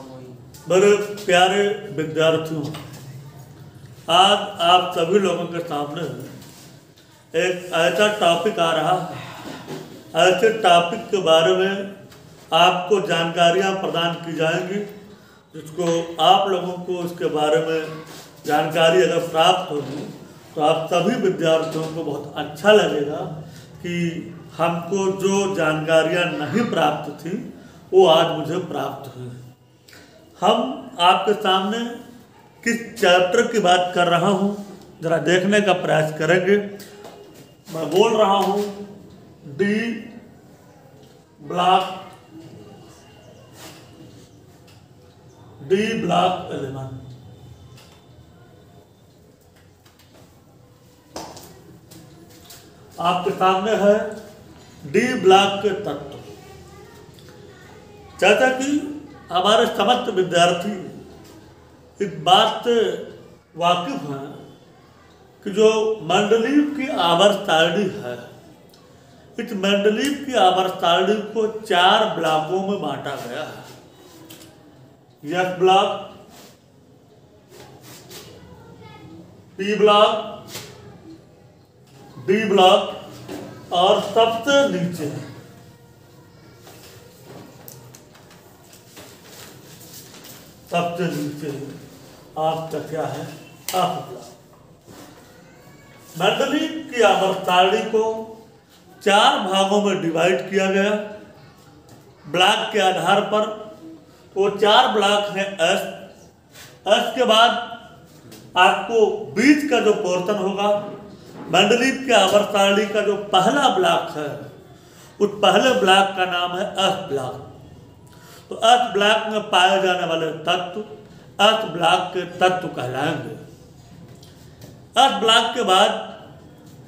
मेरे प्यारे विद्यार्थियों, आज आप सभी लोगों के सामने एक ऐसा टॉपिक आ रहा है। ऐसे टॉपिक के बारे में आपको जानकारियाँ प्रदान की जाएँगी, जिसको आप लोगों को इसके बारे में जानकारी अगर प्राप्त होगी तो आप सभी विद्यार्थियों को बहुत अच्छा लगेगा कि हमको जो जानकारियाँ नहीं प्राप्त थी, वो आज मुझे प्राप्त हुई। हम आपके सामने किस चैप्टर की बात कर रहा हूँ? ज़रा देखने का प्रयास करेंगे। मैं बोल रहा हूँ D block D block element आपके सामने है डी ब्लॉक के तत्व। जैसा कि हमारे समस्त विद्यार्थी इस बात से वाकिफ हैं कि जो मंडलीप की आवर्त सारणी है, इस मंडलीप की आवर्त सारणी को चार ब्लॉकों में बांटा गया है। S block, P block, D block और सबसे नीचे। सबसे नीचे आपका क्या है? ब्लॉक मंडली की आवर्तारणी को चार भागों में डिवाइड किया गया। ब्लॉक के आधार पर वो चार ब्लॉक हैं एस। एस के बाद आपको बीच का जो पोर्शन होगा, मंडलीप के आवर्तारणी का जो पहला ब्लॉक है, उस पहले ब्लॉक का नाम है एस ब्लॉक। तो अर्थ ब्लॉक में पाए जाने वाले तत्व अर्थ ब्लॉक के तत्व कहलाएँगे। अर्थ ब्लॉक के बाद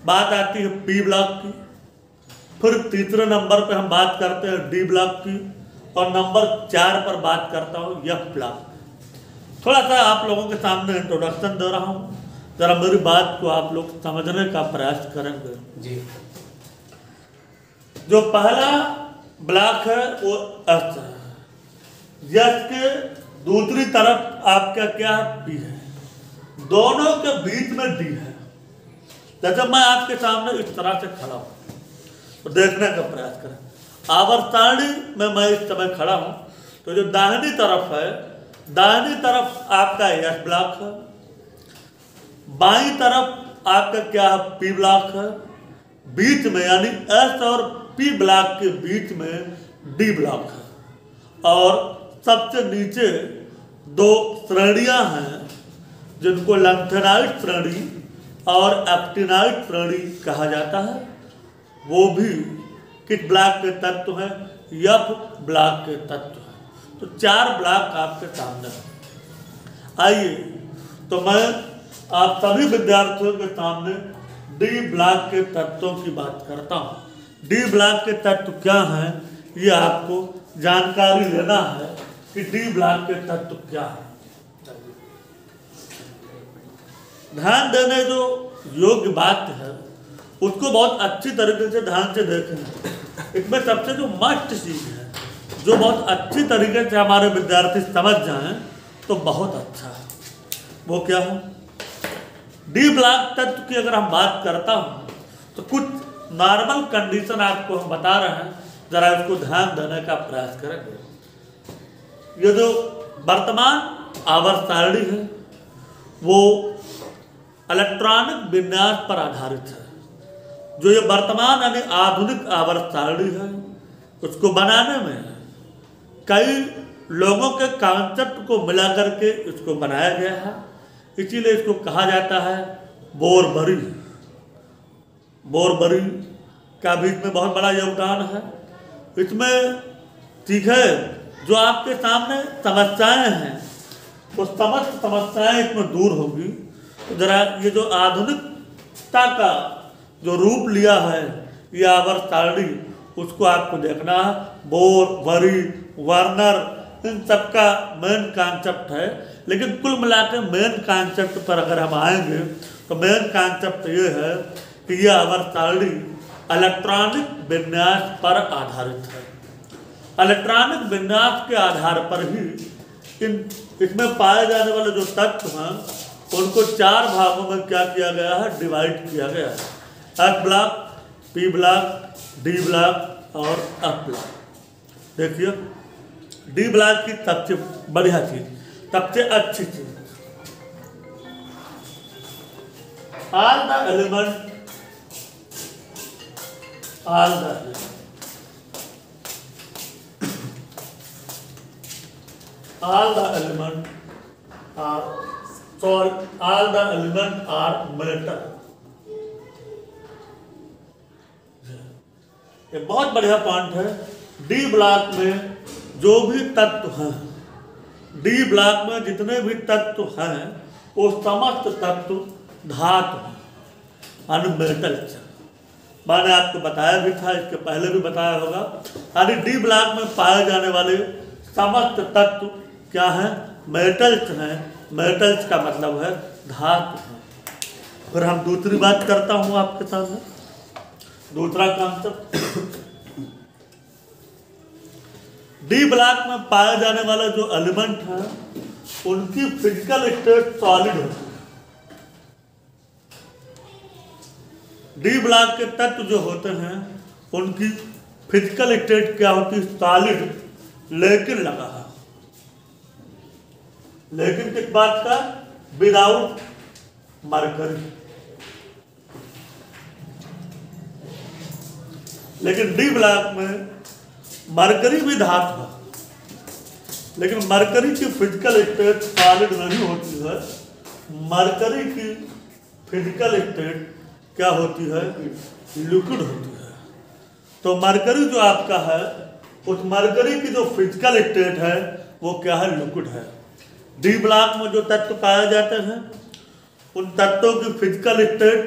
बात आती है पी ब्लॉक की। फिर तीसरे नंबर पे हम बात करते हैं डी ब्लॉक की और नंबर चार पर बात करता हूँ यफ ब्लॉक थोड़ा सा आप लोगों के सामने इंट्रोडक्शन दे रहा हूँ। जरा मेरी बात को आप लोग समझने का प्रयास करेंगे। जी। जो पहला ब्लॉक है वो अर्थ है। यश के दूसरी तरफ़ आपका क्या पी है? दोनों के बीच में डी है। जैसे मैं आपके सामने इस तरह से खड़ा हूँ तो देखने का प्रयास करें। आवर्ताणी में मैं इस समय खड़ा हूँ तो जो दाहिनी तरफ़ है, दाहिनी तरफ़ आपका यश ब्लॉक है। बाई तरफ़ आपका क्या है? पी ब्लॉक है। बीच में, यानी एस और पी ब्लॉक के बीच में डी ब्लॉक है। और सबसे नीचे दो श्रेणियाँ हैं, जिनको लंथेनाइट श्रेणी और एप्टिनाइट श्रेणी कहा जाता है। वो भी किस ब्लॉक के तत्व हैं? यफ ब्लॉक के तत्व हैं। तो चार ब्लॉक आपके सामने आइए तो मैं आप सभी विद्यार्थियों के सामने डी ब्लॉक के तत्वों की बात करता हूँ। डी ब्लॉक के तत्व क्या हैं? ये आपको जानकारी लेना है। कि डी ब्लॉक के तत्व क्या? है ध्यान देने जो योग्य बात है, उसको बहुत अच्छी तरीके से ध्यान से देखें इसमें सबसे जो मस्ट चीज़ है, जो बहुत अच्छी तरीके से हमारे विद्यार्थी समझ जाएँ तो बहुत अच्छा है। वो क्या है? डी ब्लॉक तत्व की अगर हम बात करता हूँ तो कुछ नॉर्मल कंडीशन आपको हम बता रहे हैं, जरा इसको ध्यान देने का प्रयास करेंगे। ये जो वर्तमान आवर्त सारणी है, वो इलेक्ट्रॉनिक विन्यास पर आधारित है। जो ये वर्तमान यानी आधुनिक आवर्त सारणी है, उसको बनाने में कई लोगों के कॉन्सेप्ट को मिला करके इसको बनाया गया है। इसीलिए इसको कहा जाता है बोरबरी। बोरबरी का भी इसमें बहुत बड़ा योगदान है। इसमें ठीक है जो आपके सामने समस्याएँ हैं, वो समस्त समस्याएँ इसमें दूर होगी। तो जरा ये जो आधुनिकता का जो रूप लिया है, ये आवर्त सारणी उसको आपको देखना। है बोर, वरी, वर्नर, इन सबका मेन कॉन्सेप्ट है। लेकिन कुल मिला के मेन कॉन्सेप्ट पर अगर हम आएँगे तो मेन कॉन्सेप्ट ये है कि यह आवर्त सारणी इलेक्ट्रॉनिक विन्यास पर आधारित है। इलेक्ट्रॉनिक विन्यास के आधार पर ही इन इसमें पाए जाने वाले जो तत्व हैं उनको चार भागों में क्या किया गया है डिवाइड किया गया है F block P block D block और एफ़ ब्लॉक देखिए डी ब्लॉक की सबसे बढ़िया चीज़ सबसे अच्छी चीज़ all the element, all the all the element are, sorry all the element are metal. ये बहुत बढ़िया पॉइंट है। डी ब्लॉक में जो भी तत्व हैं डी ब्लॉक में जितने भी तत्व हैं, वो समस्त तत्व धातु हैं मेटल्स मैंने आपको बताया भी था, इसके पहले भी बताया होगा। यानी डी ब्लॉक में पाए जाने वाले समस्त तत्व क्या है? मेटल्स हैं। मेटल्स का मतलब है धातु है। फिर हम दूसरी बात करता हूँ आपके सामने, दूसरा कॉन्सेप्ट डी ब्लॉक में पाए जाने वाला जो एलिमेंट है, उनकी फ़िज़िकल स्टेट सॉलिड होती है। डी ब्लॉक के तत्व जो होते हैं, उनकी फ़िज़िकल स्टेट क्या होती है? सॉलिड लेकिन लगा है। लेकिन किस बात का? विदाउट मरकरी लेकिन डी ब्लॉक में मरकरी भी धातु है लेकिन मरकरी की फ़िज़िकल स्टेट सॉलिड नहीं होती है। मरकरी की फ़िज़िकल स्टेट क्या होती है? लिक्विड होती है। तो मरकरी जो आपका है, उस मरकरी की जो फ़िज़िकल स्टेट है, वो क्या है? लिक्विड है। डी ब्लॉक में जो तत्व पाए जाते हैं, उन तत्वों की फ़िज़िकल स्टेट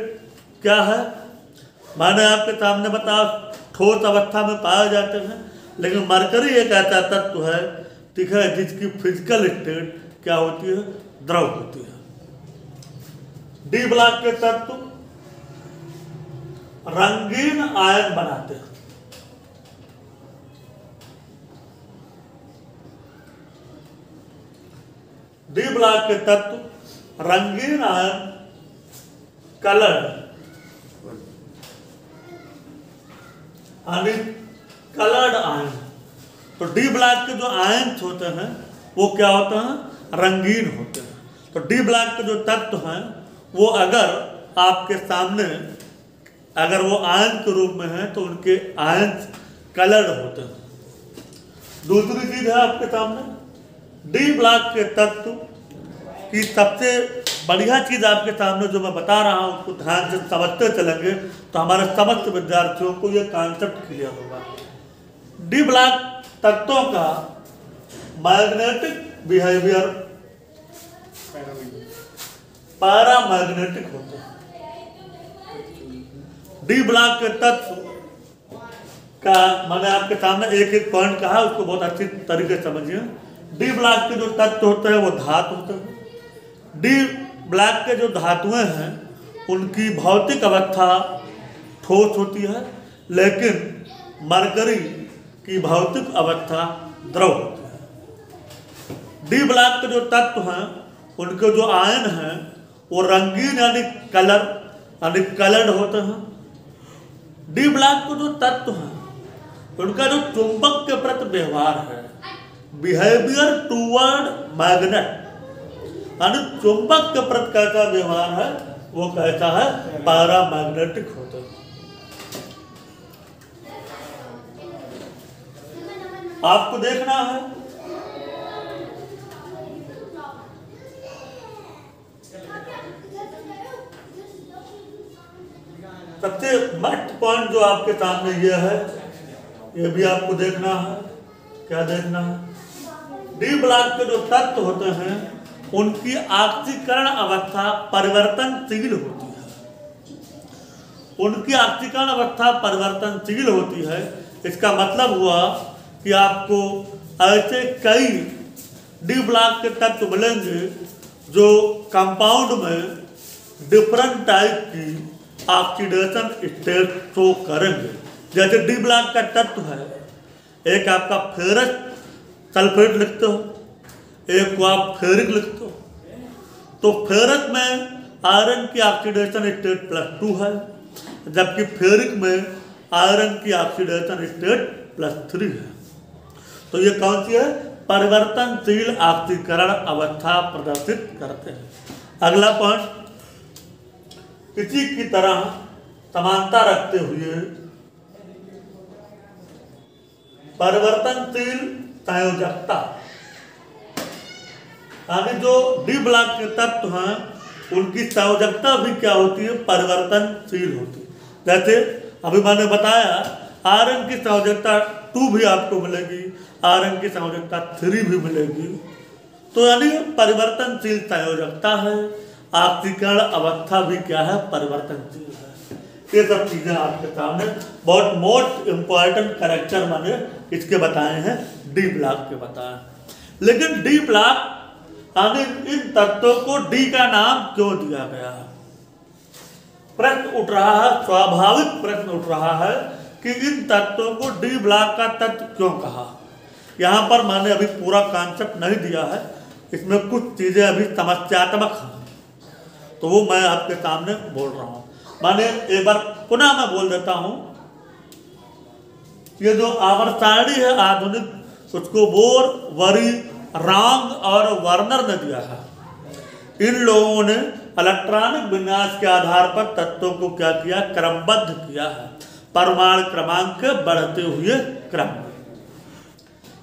क्या है? मैंने आपके सामने बताया ठोस अवस्था में पाए जाते हैं, लेकिन मरकरी एक ऐसा तत्व है, ठीक है, जिसकी फ़िज़िकल स्टेट क्या होती है? द्रव होती है। डी ब्लॉक के तत्व रंगीन आयन बनाते हैं। डी के तत्व, रंगीन आयन कलर। Coloured ion. तो डी ब्लैक के जो आयन होते हैं, वो क्या होते हैं? रंगीन होते हैं। तो डी ब्लैक के जो तत्व हैं, वो अगर आपके सामने, अगर वो आयन के रूप में है तो उनके आयन कलर्ड होते हैं। दूसरी चीज़ है आपके सामने। डी ब्लॉक के तत्व की सबसे बढ़िया चीज़ आपके सामने जो मैं बता रहा हूँ, उसको ध्यान से समझते चलेंगे तो हमारे समस्त विद्यार्थियों को ये कॉन्सेप्ट क्लियर होगा। डी ब्लॉक तत्वों का मैग्नेटिक बिहेवियर पैरामैग्नेटिक होता है। डी ब्लॉक के तत्व का मैंने आपके सामने एक एक पॉइंट कहा, उसको बहुत अच्छी तरीके से समझिए। डी ब्लॉक के जो तत्व होते हैं, वो धातु होते हैं। डी ब्लैक के जो धातुएँ हैं, उनकी भौतिक अवस्था ठोस होती है, लेकिन मरकरी की भौतिक अवस्था द्रव होती है। डी ब्लैक के जो तत्व हैं, उनके जो आयन हैं, वो रंगीन यानी कलर, यानी कलर्ड होते हैं। डी ब्लैक के जो तत्व है, उनका जो चुंबक के प्रति व्यवहार है, बिहेवियर टूवर्ड मैग्नेट। यानी चुंबक के प्रति कैसा व्यवहार है, वो कहता है पैरा मैग्नेटिक होता आपको देखना है। सबसे मस्ट पॉइंट जो आपके सामने ये है, ये भी आपको देखना है। क्या देखना है? डी ब्लॉक के जो तत्व होते हैं उनकी ऑक्सीकरण अवस्था परिवर्तनशील होती है। उनकी ऑक्सीकरण अवस्था परिवर्तनशील होती है। इसका मतलब हुआ कि आपको ऐसे कई डी ब्लॉक के तत्व मिलेंगे जो कंपाउंड में डिफरेंट टाइप की ऑक्सीडेशन स्टेट शो करेंगे। जैसे डी ब्लॉक का तत्व है, एक आपका फेरस सल्फेट लिखते हो। एक को आप फेरिक लिखते हो। तो फेरक में आयरन की ऑक्सीडेशन स्टेट प्लस टू है, जबकि फेरिक में आयरन की ऑक्सीडेशन स्टेट प्लस थ्री है। तो ये कौन सी है? परिवर्तनशील ऑक्सीकरण अवस्था प्रदर्शित करते हैं। अगला पॉइंट किसी की तरह समानता रखते हुए परिवर्तनशील संयोजकता। यानी जो डी ब्लॉक के तत्व हैं, उनकी संयोजकता भी क्या होती है? परिवर्तनशील होती है। जैसे अभी मैंने बताया आयरन की संयोजकता टू भी आपको मिलेगी आयरन की संयोजकता थ्री भी मिलेगी। तो यानी परिवर्तनशील संयोजकता है ऑक्सीकरण अवस्था भी क्या है? परिवर्तनशील है। ये सब चीज़ें आपके सामने बहुत मोस्ट इंपॉर्टेंट करेक्टर मैंने इसके बताए हैं डी ब्लॉक के बताए लेकिन डी ब्लॉक यानी इन तत्वों को डी का नाम क्यों दिया गया? प्रश्न उठ रहा है, स्वाभाविक प्रश्न उठ रहा है कि इन तत्वों को डी ब्लॉक का तत्व क्यों कहा? यहाँ पर मैंने अभी पूरा कॉन्सेप्ट नहीं दिया है, इसमें कुछ चीज़ें अभी समस्यात्मक हैं। तो वो मैं आपके सामने बोल रहा हूँ। मैंने एक बार पुनः मैं बोल देता हूँ, ये जो आवर्ताणी है आधुनिक, उसको बोर, वरी रांग और वर्नर ने दिया है। इन लोगों ने इलेक्ट्रॉनिक विन्यास के आधार पर तत्वों को क्या किया? क्रमबद्ध किया है। परमाणु क्रमांक बढ़ते हुए क्रम।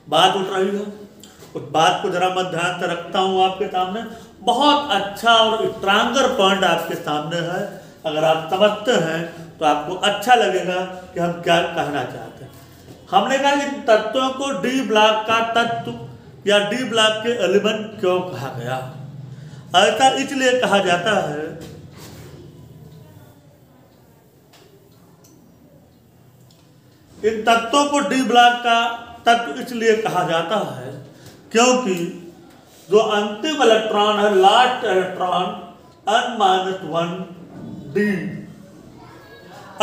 बात उठ रही है। उस बात को जरा मैं ध्यान से रखता हूँ आपके सामने। बहुत अच्छा और स्ट्रांगर पॉइंट आपके सामने है। अगर आप समझते हैं तो आपको अच्छा लगेगा कि हम क्या कहना चाहते हैं। हमने कहा कि तत्वों को डी ब्लॉक का तत्व या डी ब्लॉक के एलिमेंट क्यों कहा गया? ऐसा इसलिए कहा जाता है इन तत्वों को डी ब्लॉक का तत्व इसलिए कहा जाता है क्योंकि जो अंतिम इलेक्ट्रॉन है last electron n minus one d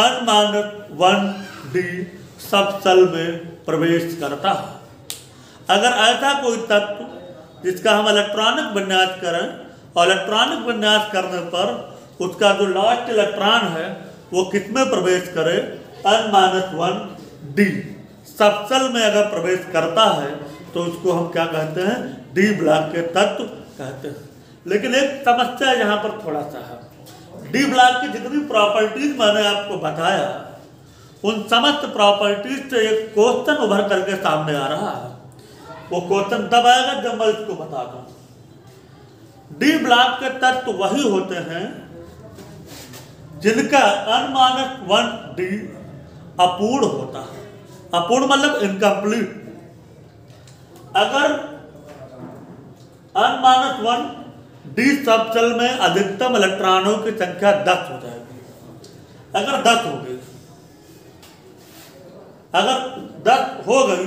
n minus one d sub shell में प्रवेश करता है। अगर ऐसा कोई तत्व, जिसका हम इलेक्ट्रॉनिक विन्यास करें, और इलेक्ट्रॉनिक विन्यास करने पर उसका जो लास्ट इलेक्ट्रॉन है, वो किसमें प्रवेश करे? N minus one d subshell में अगर प्रवेश करता है तो उसको हम क्या कहते हैं? डी ब्लॉक के तत्व कहते हैं। लेकिन एक समस्या यहाँ पर थोड़ा सा है। डी ब्लॉक की जितनी प्रॉपर्टीज़ मैंने आपको बताया, उन समस्त प्रॉपर्टीज़ से एक क्वेश्चन उभर करके सामने आ रहा है। वो क्वेश्चन तब आएगा जब मैं इसको बता दूँ डी ब्लॉक के तत्व वही होते हैं, जिनका अनमानक वन डी अपूर्ण होता है। अपूर्ण मतलब इनकम्प्लीट अगर n minus one d sub shell में अधिकतम इलेक्ट्रॉनों की संख्या दस हो जाएगी। अगर दस हो गई, अगर दस हो गई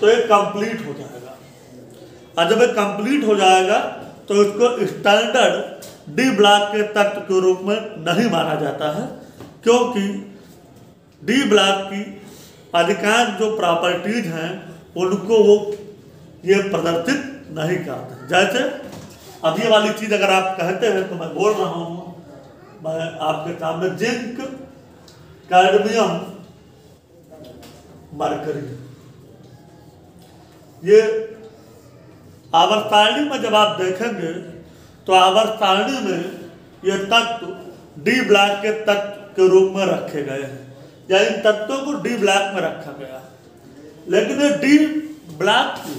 तो ये कंप्लीट हो जाएगा। और जब ये कंप्लीट हो जाएगा तो इसको स्टैंडर्ड डी ब्लॉक के तत्व के रूप में नहीं माना जाता है, क्योंकि डी ब्लॉक की अधिकांश जो प्रॉपर्टीज़ हैं, उनको वो ये प्रदर्शित नहीं करते। जैसे ये वाली चीज़ अगर आप कहते हैं तो मैं बोल रहा हूँ, मैं आपके सामने जिंक कैडमियम मरकरी ये आवर्त सारणी में जब आप देखेंगे तो आवर्त सारणी में ये तत्व डी ब्लॉक के तत्व के रूप में रखे गए हैं। या इन तत्वों को डी ब्लॉक में रखा गया। लेकिन ये डी ब्लॉक की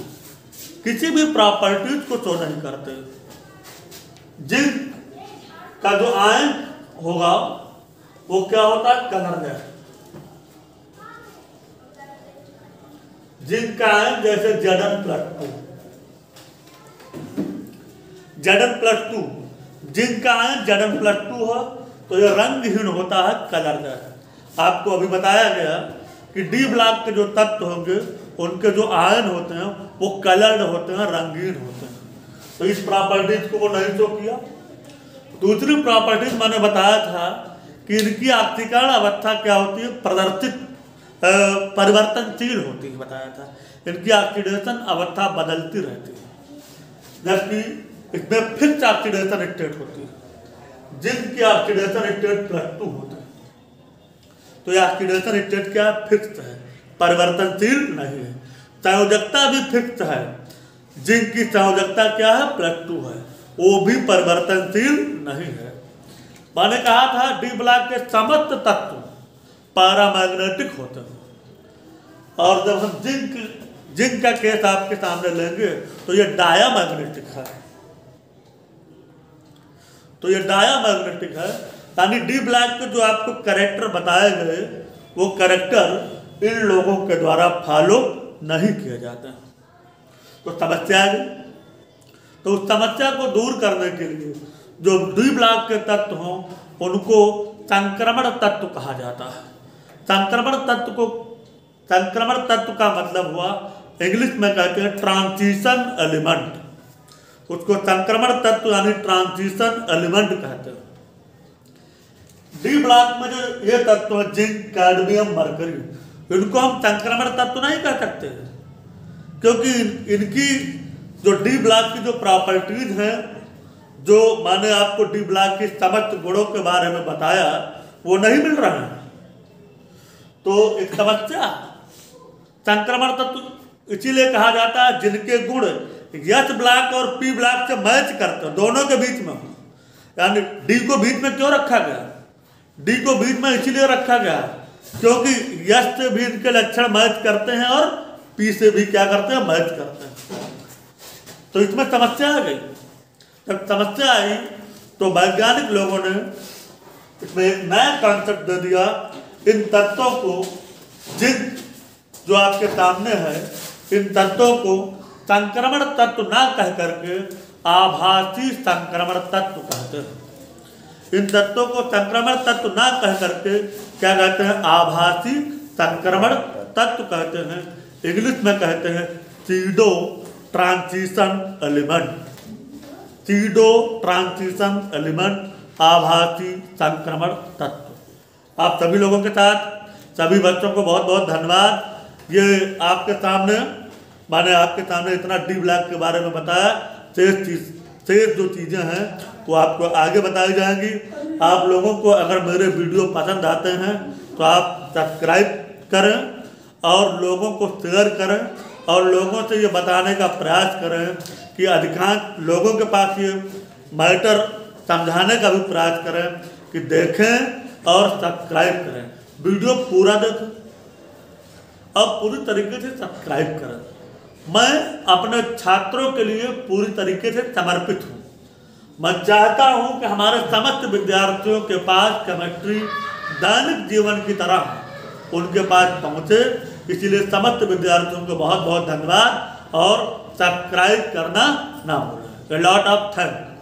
किसी भी प्रॉपर्टीज़ को शो नहीं करते। जिंक का जो आयन होगा, वो क्या होता है? कलर जिंक का आयन जैसे जडन प्लस टू जडन प्लस टू। जिंक का आयन जडन प्लस टू हो तो ये रंगहीन होता है, कलर गैस आपको अभी बताया गया कि डी ब्लॉक के जो तत्व होंगे, उनके जो आयन होते हैं, वो कलर्ड होते हैं रंगीन होते हैं। तो इस प्रॉपर्टीज़ को वो नहीं शो किया। दूसरी प्रॉपर्टीज़ मैंने बताया था कि इनकी आर्थिकरण अवस्था क्या होती है? प्रदर्शित परिवर्तनशील होती है, बताया था। इनकी ऑक्सीडेशन अवस्था बदलती रहती है। जबकि इसमें फिक्स ऑक्सीडेशन स्टेट होती है। जिनकी ऑक्सीडेशन स्टेट प्लस टू होते हैं। तो ये ऑक्सीडेशन स्टेट क्या फिक्स है। परिवर्तनशील नहीं है। संयोजकता भी फिक्स है। जिनकी संयोजकता क्या है? प्लस टू है। वो भी परिवर्तनशील नहीं है। मैंने कहा था डी ब्लॉक के समस्त तत्व पैरामैग्नेटिक होते हैं। और जब हम जिंक जिंक का केस आपके सामने लेंगे तो ये डायामैग्नेटिक है। तो ये डायामैग्नेटिक है, यानी डी ब्लैक के जो आपको करेक्टर बताए गए, वो करेक्टर इन लोगों के द्वारा फॉलो नहीं किया जाता तो समस्या है। तो उस समस्या को दूर करने के लिए जो डी ब्लॉक के तत्व हों, उनको संक्रमण तत्व कहा जाता है। संक्रमण तत्व को, संक्रमण तत्व का मतलब हुआ, इंग्लिश में कहते हैं ट्रांजिशन एलिमेंट उसको संक्रमण तत्व यानी ट्रांजिशन एलिमेंट कहते हैं। डी ब्लॉक में जो ये तत्व है, जिंक, कैडमियम, मरकरी, इनको हम संक्रमण तत्व नहीं कह सकते। क्योंकि इनकी जो डी ब्लॉक की जो प्रॉपर्टीज़ हैं, जो मैंने आपको डी ब्लॉक की समस्त गुणों के बारे में बताया, वो नहीं मिल रहा है। तो एक समस्या, संक्रमण तत्व इसीलिए कहा जाता है जिनके गुण यस ब्लॉक और पी ब्लॉक से मैच करते हैं, दोनों के बीच में यानी डी को बीच में क्यों रखा गया? डी को बीच में इसीलिए रखा गया क्योंकि यश से भी इनके लक्षण मैच करते हैं और पी से भी क्या करते हैं, मैच करते हैं। तो इसमें समस्या आ गई। जब समस्या आई तो वैज्ञानिक लोगों ने इसमें एक नया कॉन्सेप्ट दे दिया, इन तत्वों को जिन जो आपके सामने है, इन तत्वों को संक्रमण तत्व ना कह करके आभासी संक्रमण तत्व कहते हैं। इन तत्वों को संक्रमण तत्व ना कह करके क्या कहते हैं? आभासी संक्रमण तत्व कहते हैं। इंग्लिश में कहते हैं pseudo transition element. Pseudo transition element आभासी संक्रमण तत्व आप सभी लोगों के साथ, सभी बच्चों को बहुत बहुत धन्यवाद। ये आपके सामने मैंने आपके सामने इतना डी ब्लॉक के बारे में बताया, शेष चीज़, शेष जो चीज़ें हैं, वो आपको आगे बताई जाएँगी। आप लोगों को अगर मेरे वीडियो पसंद आते हैं तो आप सब्सक्राइब करें और लोगों को शेयर करें और लोगों से ये बताने का प्रयास करें कि अधिकांश लोगों के पास ये मैटर समझाने का भी प्रयास करें कि देखें और सब्सक्राइब करें। वीडियो पूरा देखें और पूरी तरीके से सब्सक्राइब करें। मैं अपने छात्रों के लिए पूरी तरीके से समर्पित हूँ। मैं चाहता हूँ कि हमारे समस्त विद्यार्थियों के पास केमिस्ट्री दैनिक जीवन की तरह उनके पास पहुँचे। इसीलिए समस्त विद्यार्थियों को बहुत बहुत धन्यवाद और सब्सक्राइब करना ना भूलें। Lot of thank